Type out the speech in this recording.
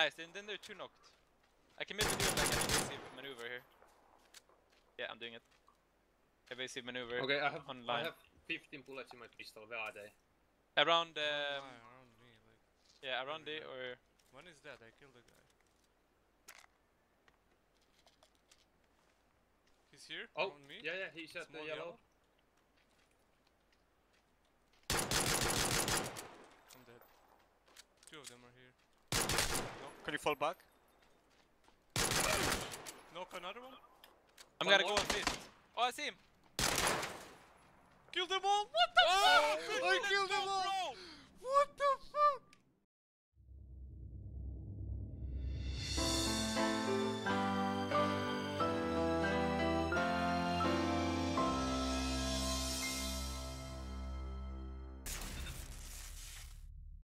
Nice, then, then there are two knocked. I can maybe do like an evasive maneuver here. Yeah, I'm doing it. Evasive maneuver. Okay, I have I have 15 bullets in my pistol. Where are they? Around, Oh, um, around me, like. yeah, around the or One is dead, I killed the guy. He's here, Oh, around me. yeah, yeah, he's at the Small yellow. I'm dead. Two of them are here. Can you fall back? Knock another one. I'm One gonna more? go on fist. Oh, I see him. Kill them all! What the Oh,